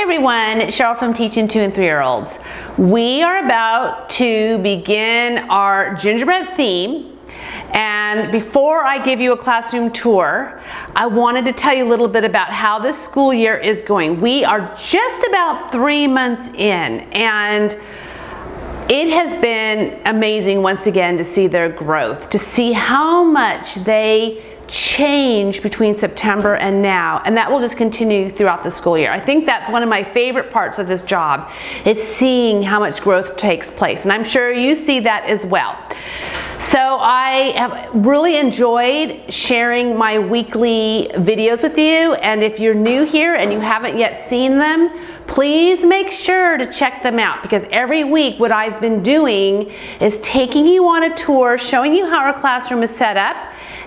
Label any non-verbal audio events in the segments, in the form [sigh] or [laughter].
everyone, it's Cheryl from Teaching Two and Three Year Olds. We are about to begin our gingerbread theme. And before I give you a classroom tour, I wanted to tell you a little bit about how this school year is going. We are just about three months in and it has been amazing once again to see their growth, to see how much they change between September and now, and that will just continue throughout the school year. I think that's one of my favorite parts of this job, is seeing how much growth takes place, and I'm sure you see that as well. So I have really enjoyed sharing my weekly videos with you, and if you're new here and you haven't yet seen them, please make sure to check them out because every week what I've been doing is taking you on a tour, showing you how our classroom is set up,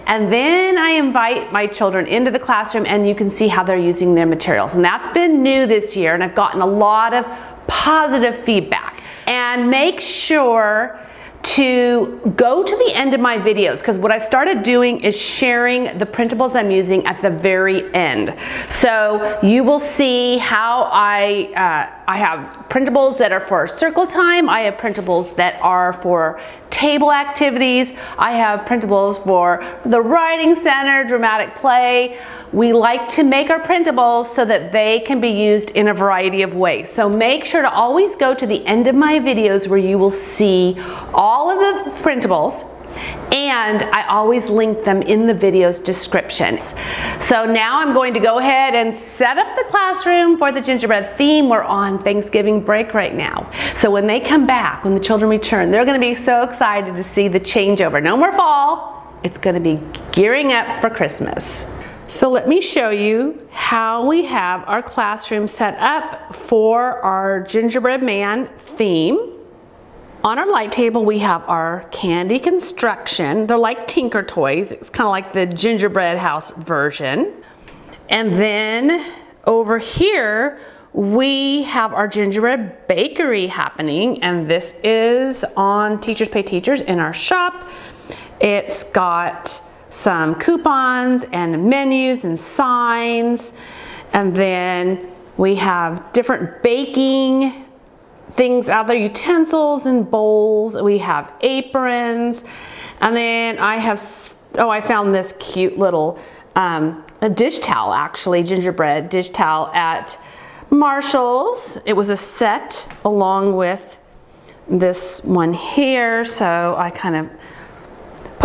and then I invite my children into the classroom and you can see how they're using their materials. And that's been new this year and I've gotten a lot of positive feedback. And make sure to go to the end of my videos because what I've started doing is sharing the printables I'm using at the very end. So you will see how I, uh, I have printables that are for circle time, I have printables that are for table activities. I have printables for the writing center, dramatic play. We like to make our printables so that they can be used in a variety of ways. So make sure to always go to the end of my videos where you will see all of the printables and I always link them in the video's descriptions. So now I'm going to go ahead and set up the classroom for the gingerbread theme. We're on Thanksgiving break right now. So when they come back, when the children return, they're gonna be so excited to see the changeover. No more fall, it's gonna be gearing up for Christmas. So let me show you how we have our classroom set up for our gingerbread man theme. On our light table, we have our candy construction. They're like Tinker Toys. It's kind of like the gingerbread house version. And then over here, we have our gingerbread bakery happening. And this is on Teachers Pay Teachers in our shop. It's got some coupons and menus and signs. And then we have different baking things out there, utensils and bowls. We have aprons. And then I have, oh, I found this cute little um, a dish towel, actually, gingerbread dish towel at Marshall's. It was a set along with this one here. So I kind of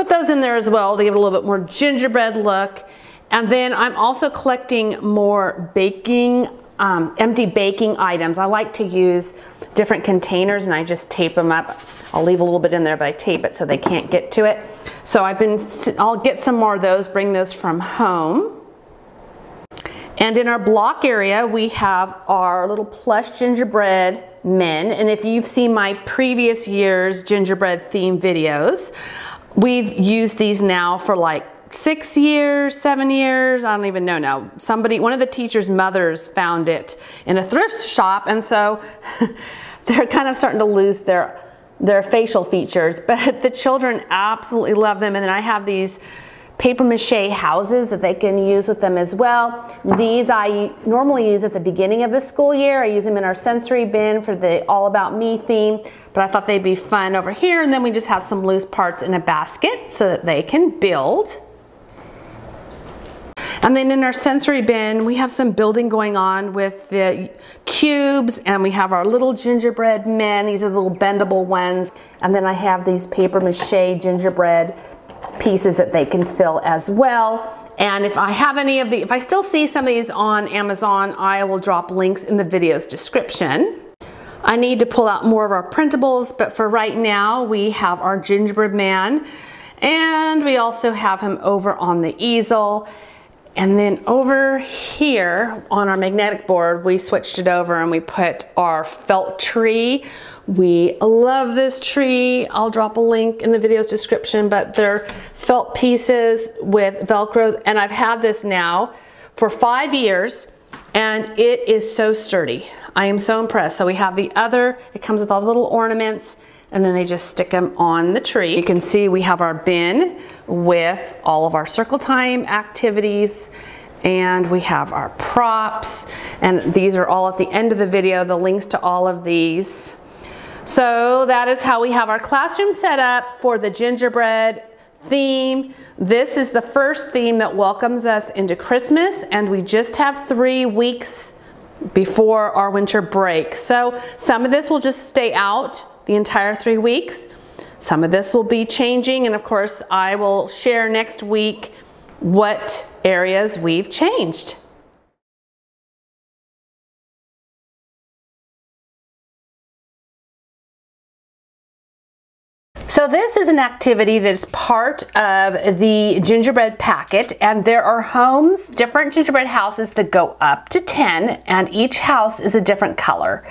those in there as well to give it a little bit more gingerbread look. And then I'm also collecting more baking um, empty baking items. I like to use different containers and I just tape them up. I'll leave a little bit in there, but I tape it so they can't get to it. So I've been, I'll get some more of those, bring those from home. And in our block area, we have our little plush gingerbread men. And if you've seen my previous year's gingerbread theme videos, we've used these now for like six years, seven years, I don't even know now. Somebody, one of the teacher's mothers found it in a thrift shop and so [laughs] they're kind of starting to lose their, their facial features, [laughs] but the children absolutely love them. And then I have these paper mache houses that they can use with them as well. These I normally use at the beginning of the school year. I use them in our sensory bin for the All About Me theme, but I thought they'd be fun over here. And then we just have some loose parts in a basket so that they can build. And then in our sensory bin, we have some building going on with the cubes and we have our little gingerbread men. These are the little bendable ones. And then I have these paper mache gingerbread pieces that they can fill as well. And if I have any of the, if I still see some of these on Amazon, I will drop links in the video's description. I need to pull out more of our printables, but for right now, we have our gingerbread man and we also have him over on the easel. And then over here on our magnetic board, we switched it over and we put our felt tree. We love this tree. I'll drop a link in the video's description, but they're felt pieces with Velcro. And I've had this now for five years and it is so sturdy. I am so impressed. So we have the other, it comes with all the little ornaments and then they just stick them on the tree. You can see we have our bin with all of our circle time activities and we have our props and these are all at the end of the video, the links to all of these. So that is how we have our classroom set up for the gingerbread theme. This is the first theme that welcomes us into Christmas and we just have three weeks before our winter break. So some of this will just stay out the entire three weeks. Some of this will be changing and of course I will share next week what areas we've changed. So this is an activity that is part of the gingerbread packet and there are homes, different gingerbread houses that go up to 10 and each house is a different color.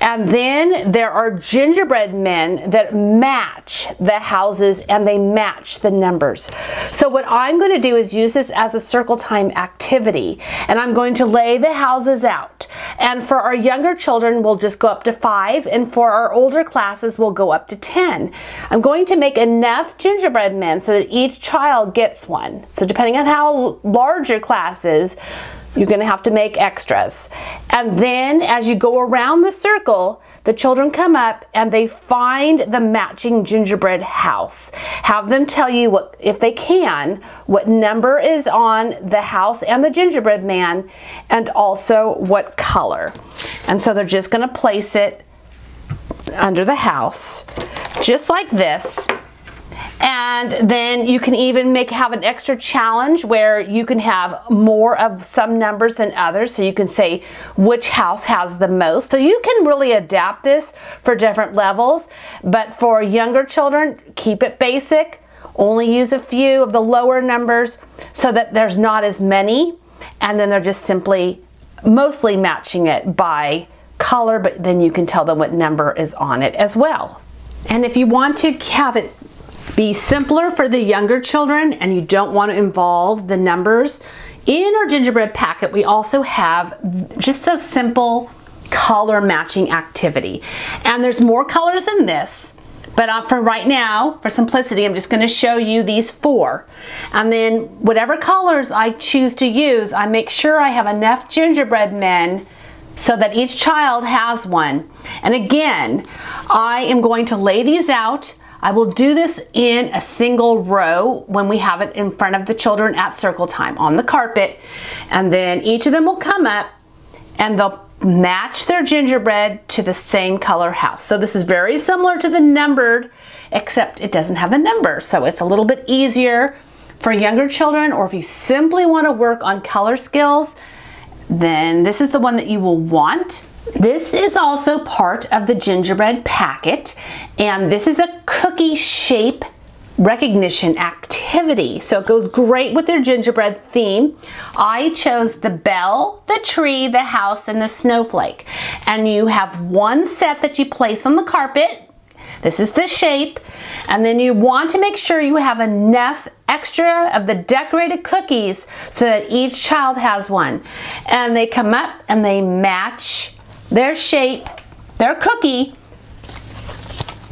And then there are gingerbread men that match the houses and they match the numbers. So what I'm going to do is use this as a circle time activity and I'm going to lay the houses out. And for our younger children, we'll just go up to five and for our older classes, we'll go up to 10. I'm going to make enough gingerbread men so that each child gets one. So depending on how large your class is, you're going to have to make extras. And then as you go around the circle, the children come up and they find the matching gingerbread house. Have them tell you what, if they can, what number is on the house and the gingerbread man and also what color. And so they're just going to place it under the house, just like this. And then you can even make have an extra challenge where you can have more of some numbers than others. So you can say which house has the most. So you can really adapt this for different levels. But for younger children, keep it basic. Only use a few of the lower numbers so that there's not as many. And then they're just simply mostly matching it by color, but then you can tell them what number is on it as well. And if you want to have it be simpler for the younger children and you don't want to involve the numbers, in our gingerbread packet, we also have just a simple color matching activity. And there's more colors than this, but uh, for right now, for simplicity, I'm just gonna show you these four. And then whatever colors I choose to use, I make sure I have enough gingerbread men so that each child has one. And again, I am going to lay these out. I will do this in a single row when we have it in front of the children at circle time on the carpet. And then each of them will come up and they'll match their gingerbread to the same color house. So this is very similar to the numbered, except it doesn't have the number. So it's a little bit easier for younger children, or if you simply want to work on color skills, then this is the one that you will want. This is also part of the gingerbread packet and this is a cookie shape recognition activity. So it goes great with your gingerbread theme. I chose the bell, the tree, the house, and the snowflake. And you have one set that you place on the carpet this is the shape. And then you want to make sure you have enough extra of the decorated cookies so that each child has one. And they come up and they match their shape, their cookie,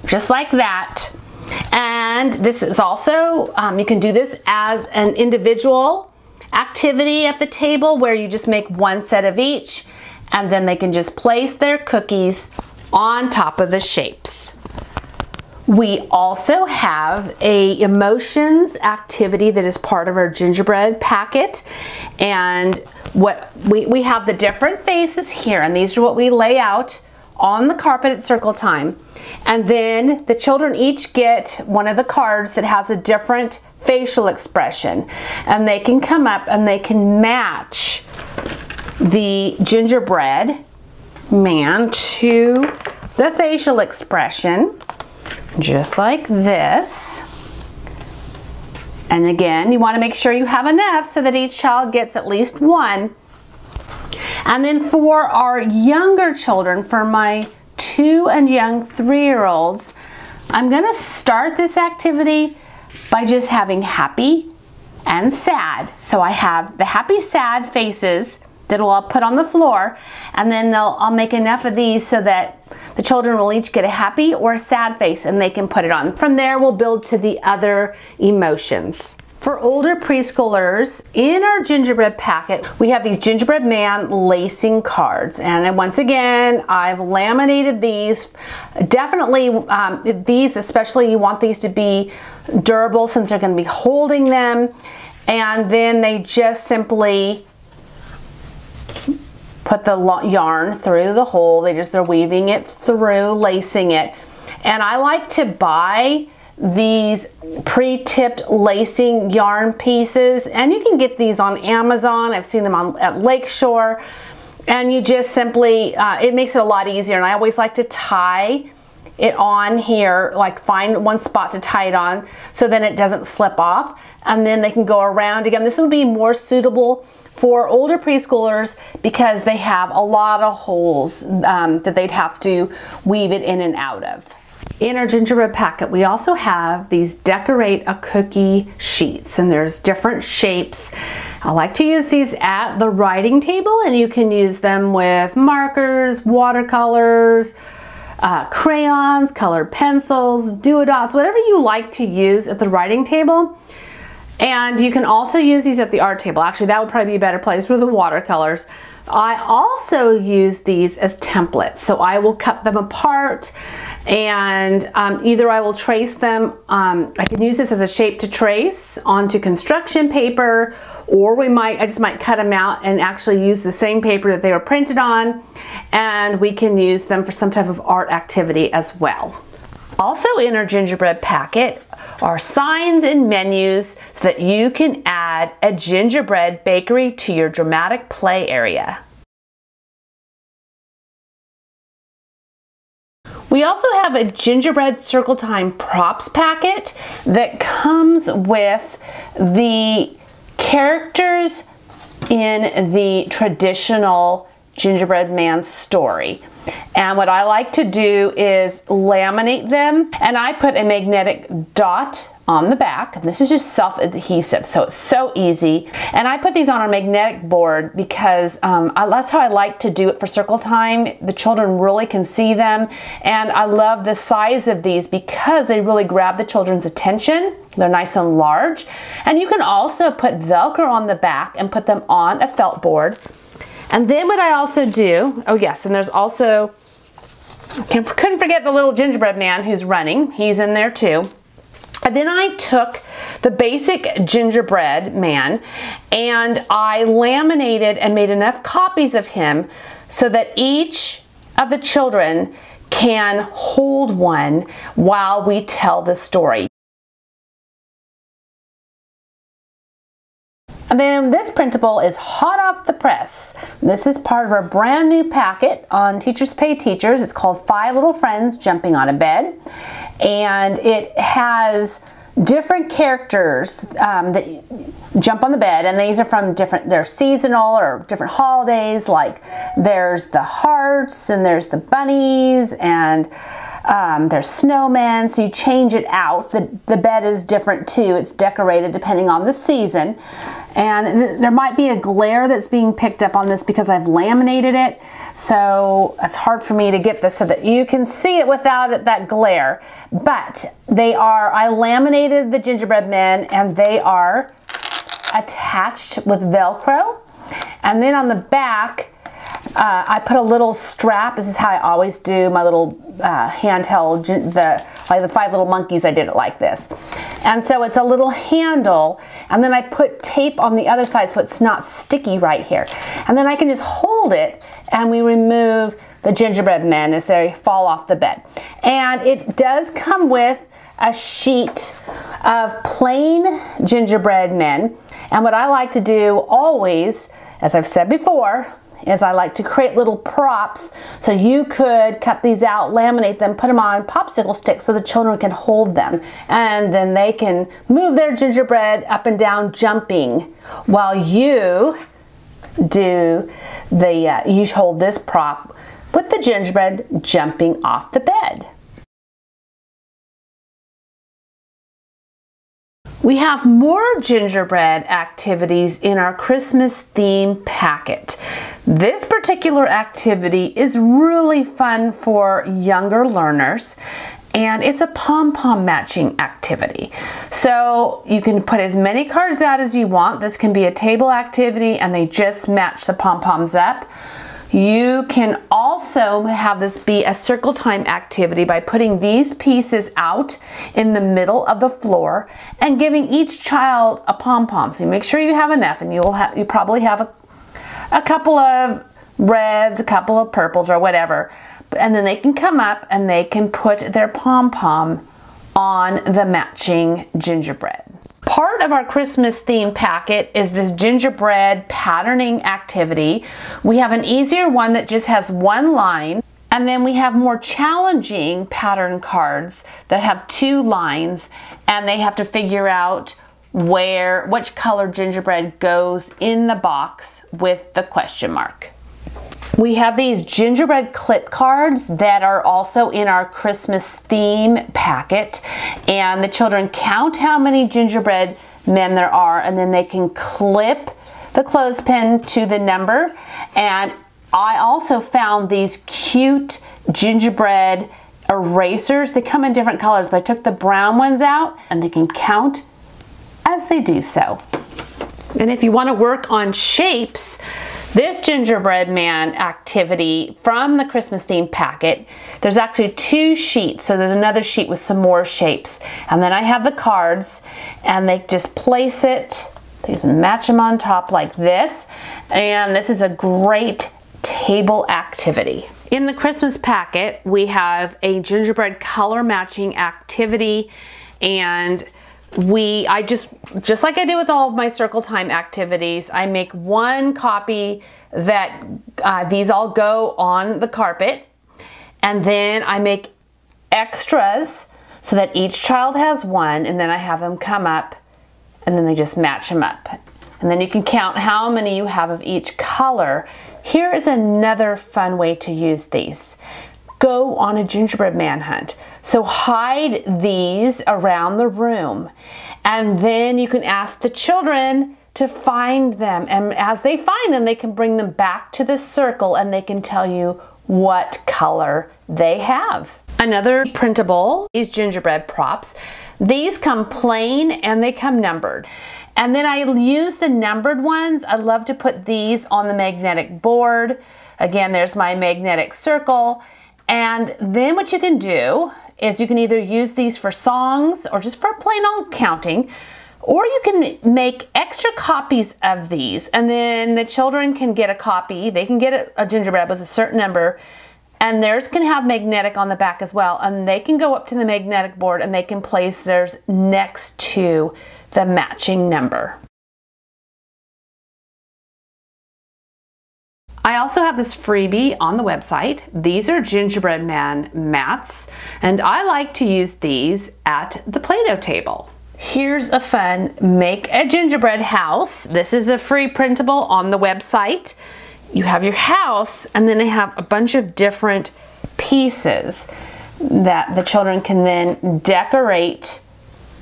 just like that. And this is also, um, you can do this as an individual activity at the table where you just make one set of each and then they can just place their cookies on top of the shapes. We also have a emotions activity that is part of our gingerbread packet. And what we, we have the different faces here, and these are what we lay out on the carpet at circle time. And then the children each get one of the cards that has a different facial expression. And they can come up and they can match the gingerbread man to the facial expression just like this. And again, you want to make sure you have enough so that each child gets at least one. And then for our younger children, for my two and young three-year-olds, I'm going to start this activity by just having happy and sad. So I have the happy sad faces that I'll put on the floor and then they'll I'll make enough of these so that the children will each get a happy or a sad face and they can put it on. From there, we'll build to the other emotions. For older preschoolers, in our gingerbread packet, we have these gingerbread man lacing cards. And once again, I've laminated these. Definitely, um, these, especially you want these to be durable since they're gonna be holding them. And then they just simply put the yarn through the hole. They just, they're weaving it through, lacing it. And I like to buy these pre-tipped lacing yarn pieces and you can get these on Amazon. I've seen them on at Lakeshore and you just simply, uh, it makes it a lot easier and I always like to tie it on here, like find one spot to tie it on so then it doesn't slip off and then they can go around again. This would be more suitable for older preschoolers because they have a lot of holes um, that they'd have to weave it in and out of. In our gingerbread packet, we also have these decorate a cookie sheets and there's different shapes. I like to use these at the writing table and you can use them with markers, watercolors, uh, crayons, colored pencils, duodots, whatever you like to use at the writing table. And you can also use these at the art table. Actually, that would probably be a better place for the watercolors. I also use these as templates. So I will cut them apart and um, either I will trace them, um, I can use this as a shape to trace onto construction paper or we might, I just might cut them out and actually use the same paper that they were printed on and we can use them for some type of art activity as well. Also in our gingerbread packet are signs and menus so that you can add a gingerbread bakery to your dramatic play area. We also have a gingerbread circle time props packet that comes with the characters in the traditional gingerbread man story. And what I like to do is laminate them and I put a magnetic dot on the back. This is just self-adhesive, so it's so easy. And I put these on a magnetic board because um, I, that's how I like to do it for circle time. The children really can see them. And I love the size of these because they really grab the children's attention. They're nice and large. And you can also put Velcro on the back and put them on a felt board and then what I also do, oh yes, and there's also, couldn't forget the little gingerbread man who's running. He's in there too. And then I took the basic gingerbread man and I laminated and made enough copies of him so that each of the children can hold one while we tell the story. And then this printable is hot off the press. This is part of our brand new packet on Teachers Pay Teachers. It's called Five Little Friends Jumping on a Bed. And it has different characters um, that jump on the bed and these are from different they're seasonal or different holidays like there's the hearts and there's the bunnies and um, there's snowmen, so you change it out. The, the bed is different too. It's decorated depending on the season. And th there might be a glare that's being picked up on this because I've laminated it. So it's hard for me to get this so that you can see it without that glare. But they are, I laminated the gingerbread men and they are attached with Velcro. And then on the back, uh, I put a little strap. This is how I always do my little uh, handheld, the like the five little monkeys. I did it like this, and so it's a little handle. And then I put tape on the other side so it's not sticky right here. And then I can just hold it, and we remove the gingerbread men as they fall off the bed. And it does come with a sheet of plain gingerbread men. And what I like to do always, as I've said before, is I like to create little props so you could cut these out, laminate them, put them on popsicle sticks so the children can hold them and then they can move their gingerbread up and down jumping while you do the, uh, you hold this prop with the gingerbread jumping off the bed. We have more gingerbread activities in our Christmas theme packet. This particular activity is really fun for younger learners and it's a pom-pom matching activity. So you can put as many cards out as you want. This can be a table activity and they just match the pom-poms up. You can also have this be a circle time activity by putting these pieces out in the middle of the floor and giving each child a pom-pom. So you make sure you have enough and you'll have, you probably have a, a couple of reds, a couple of purples or whatever. And then they can come up and they can put their pom-pom on the matching gingerbread. Part of our Christmas theme packet is this gingerbread patterning activity. We have an easier one that just has one line and then we have more challenging pattern cards that have two lines and they have to figure out where, which color gingerbread goes in the box with the question mark. We have these gingerbread clip cards that are also in our Christmas theme packet. And the children count how many gingerbread men there are and then they can clip the clothespin to the number. And I also found these cute gingerbread erasers. They come in different colors, but I took the brown ones out and they can count as they do so. And if you want to work on shapes, this gingerbread man activity from the Christmas theme packet, there's actually two sheets. So there's another sheet with some more shapes. And then I have the cards and they just place it, they just match them on top like this. And this is a great table activity. In the Christmas packet, we have a gingerbread color matching activity and we I just just like I do with all of my circle time activities I make one copy that uh, these all go on the carpet. And then I make extras so that each child has one and then I have them come up and then they just match them up. And then you can count how many you have of each color. Here is another fun way to use these. Go on a gingerbread manhunt. So hide these around the room and then you can ask the children to find them. And as they find them, they can bring them back to the circle and they can tell you what color they have. Another printable is gingerbread props. These come plain and they come numbered. And then I use the numbered ones. I love to put these on the magnetic board. Again, there's my magnetic circle. And then what you can do is you can either use these for songs or just for plain old counting, or you can make extra copies of these and then the children can get a copy. They can get a, a gingerbread with a certain number and theirs can have magnetic on the back as well. And they can go up to the magnetic board and they can place theirs next to the matching number. I also have this freebie on the website. These are gingerbread man mats, and I like to use these at the Play-Doh table. Here's a fun make a gingerbread house. This is a free printable on the website. You have your house and then they have a bunch of different pieces that the children can then decorate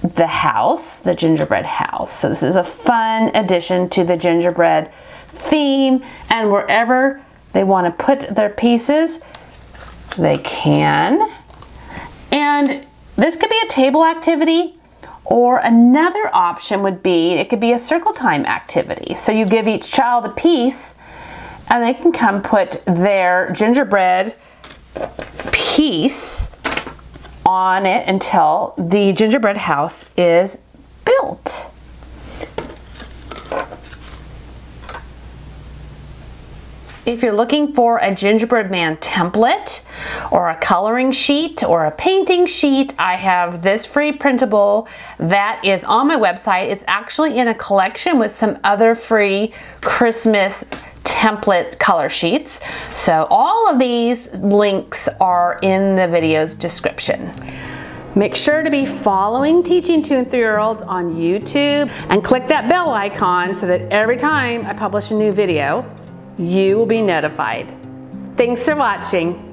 the house, the gingerbread house. So this is a fun addition to the gingerbread theme and wherever they want to put their pieces, they can. And this could be a table activity or another option would be, it could be a circle time activity. So you give each child a piece and they can come put their gingerbread piece on it until the gingerbread house is built. If you're looking for a gingerbread man template or a coloring sheet or a painting sheet, I have this free printable that is on my website. It's actually in a collection with some other free Christmas template color sheets. So all of these links are in the video's description. Make sure to be following Teaching 2 and 3 year olds on YouTube and click that bell icon so that every time I publish a new video, you will be notified. Thanks for watching.